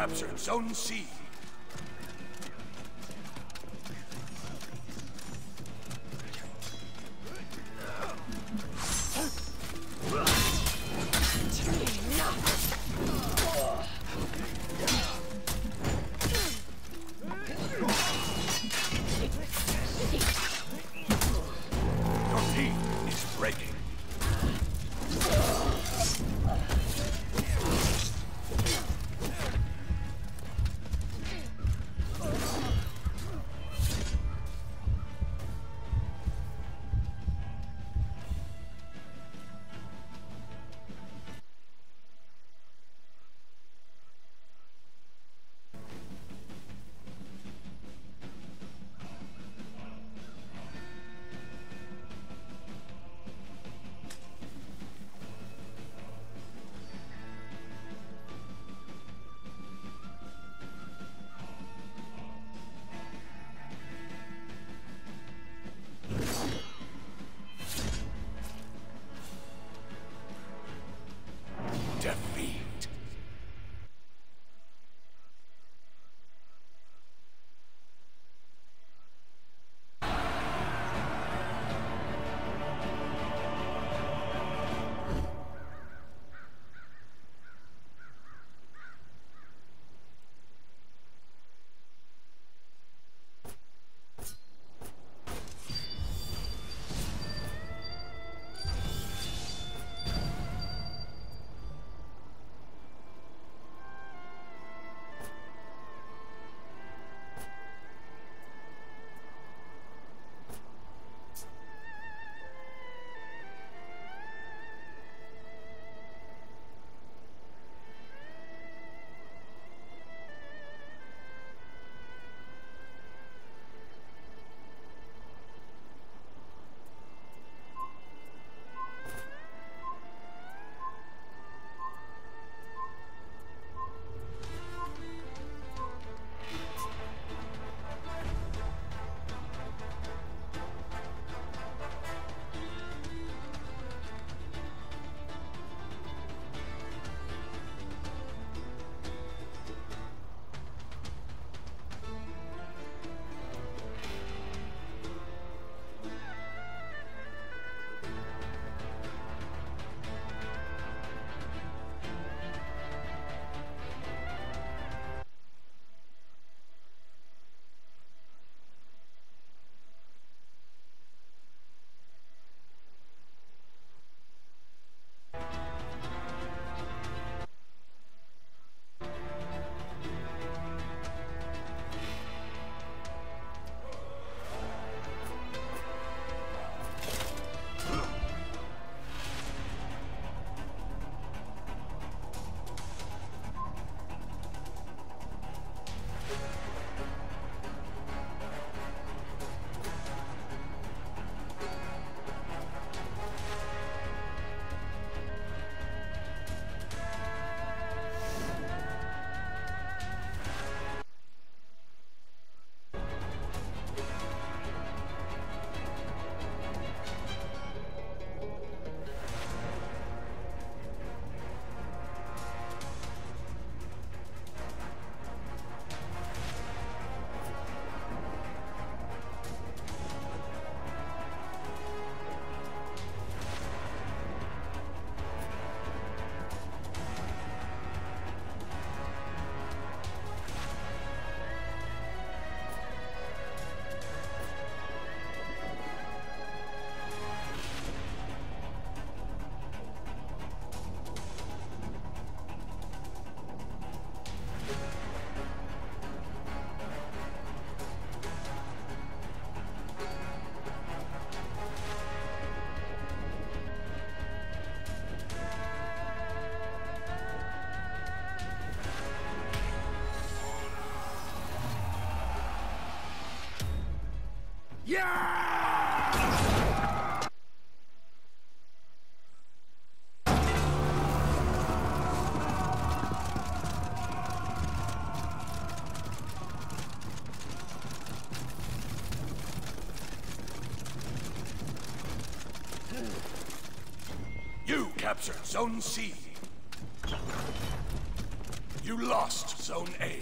captured Zone C. You captured Zone C. You lost Zone A.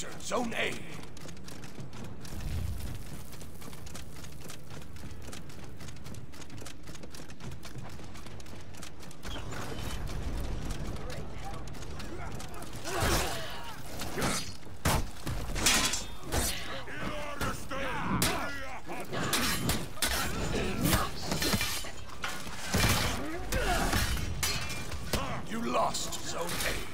captured Zone A. You lost Zone A.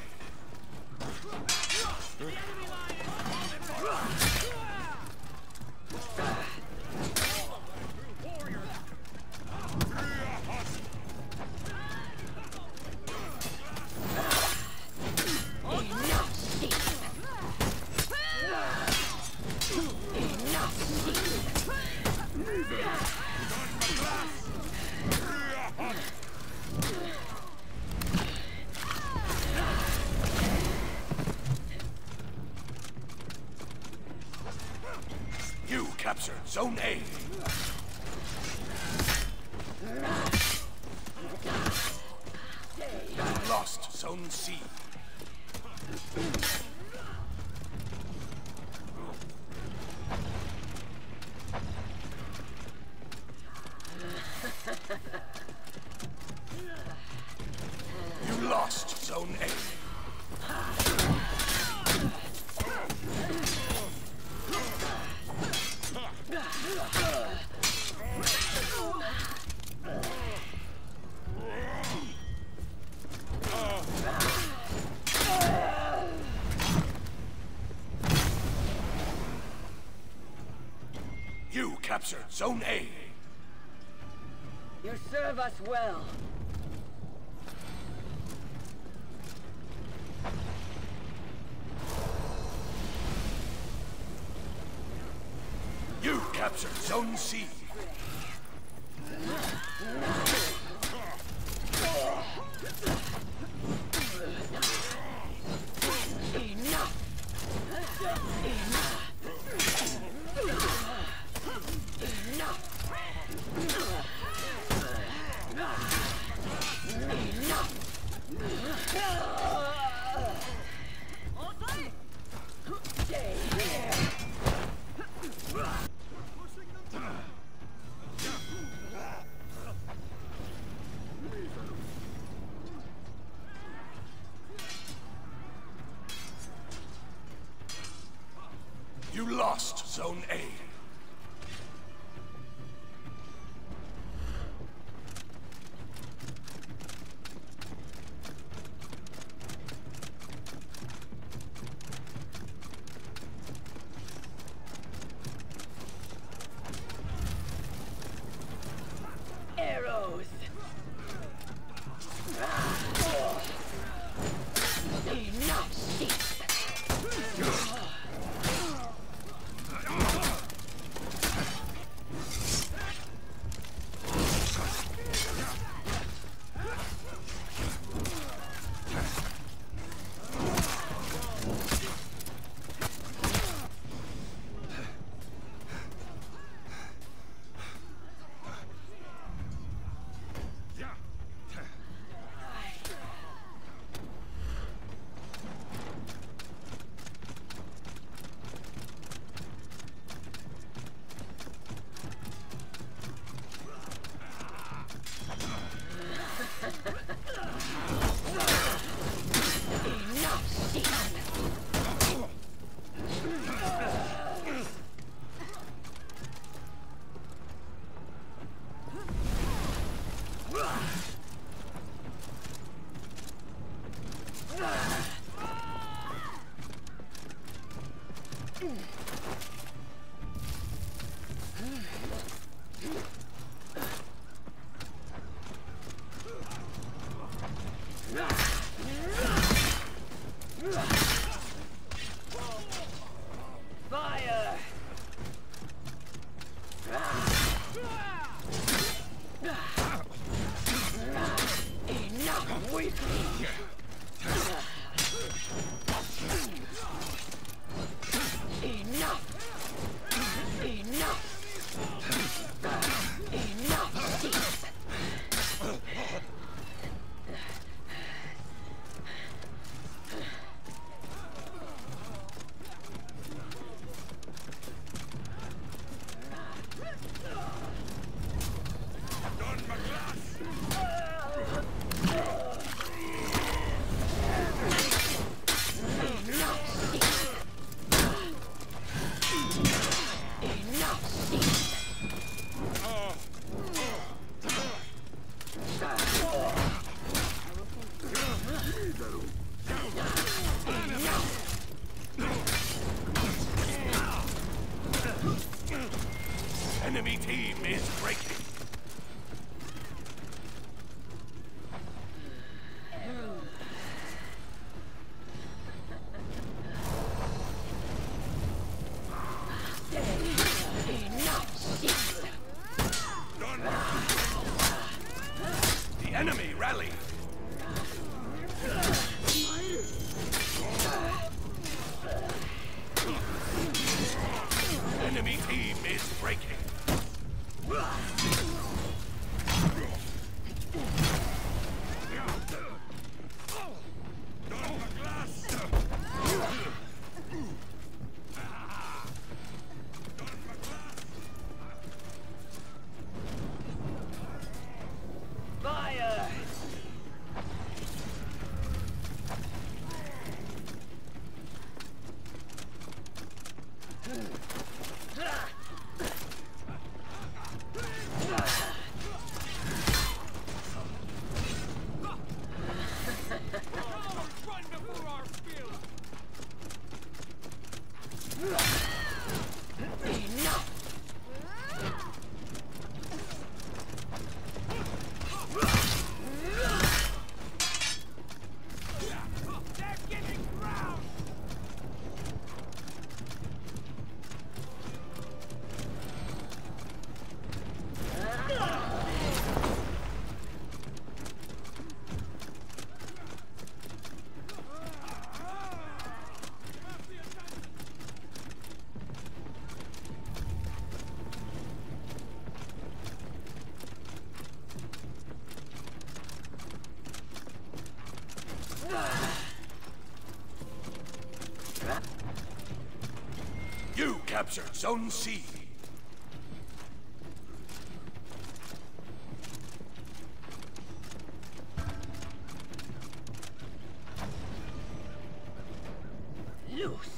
Zone A. You serve us well. You captured Zone C. captured Zone C. Loose!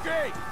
Okay.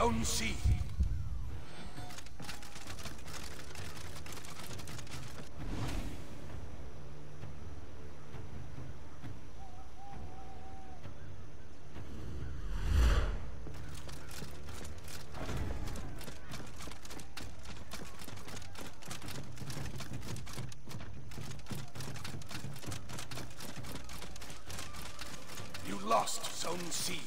Zone C. You lost Zone C.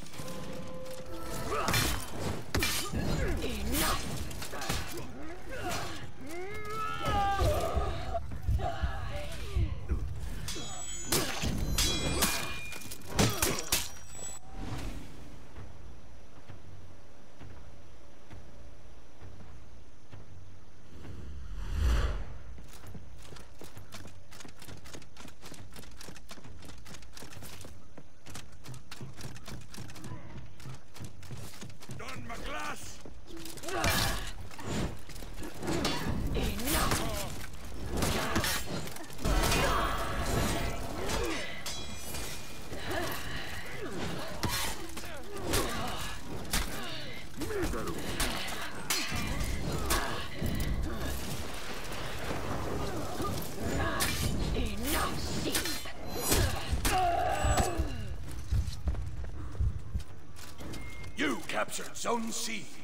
captured Zone C.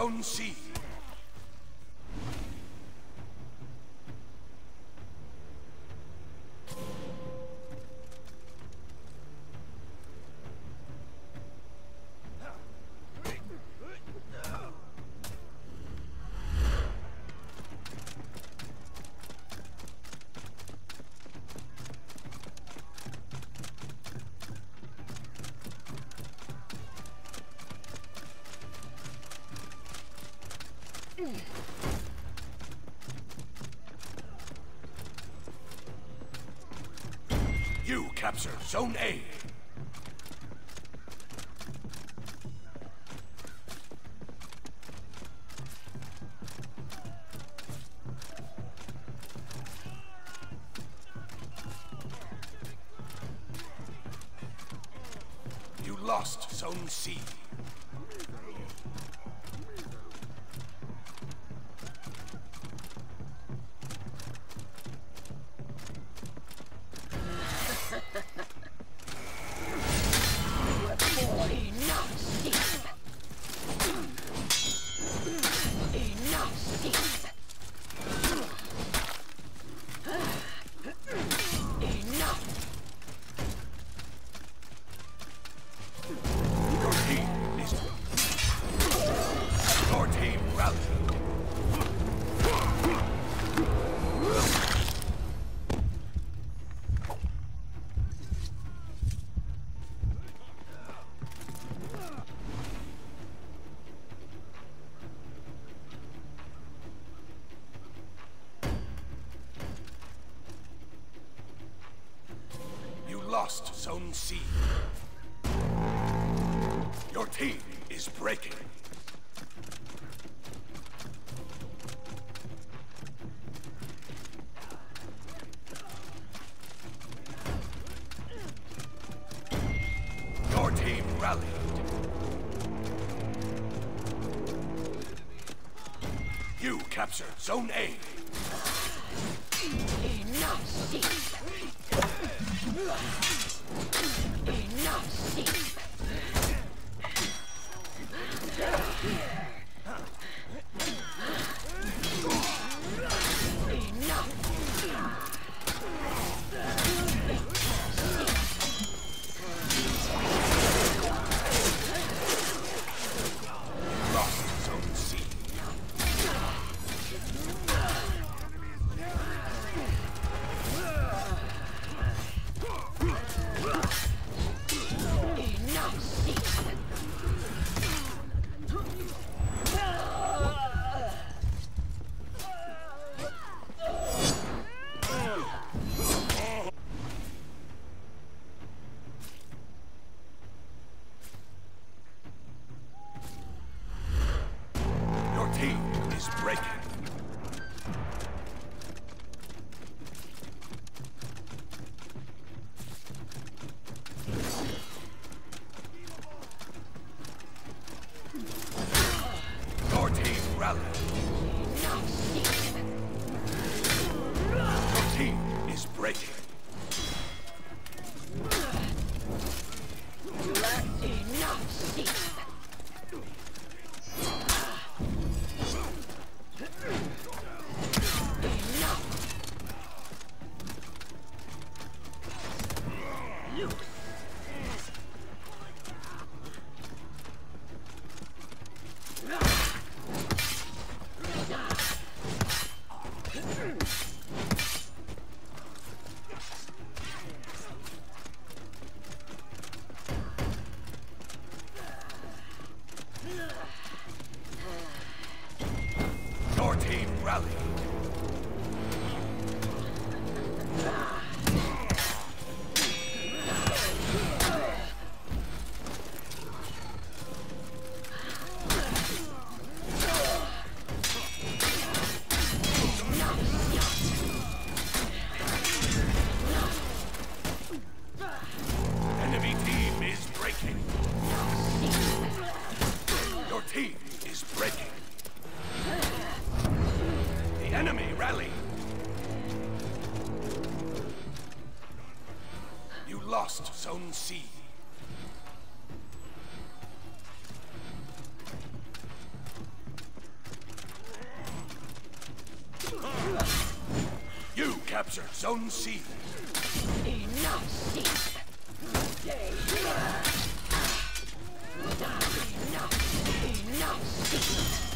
own seed. capture Zone A. team is breaking. Your team rallied. unseen. Enough seen. Enough. Enough seen.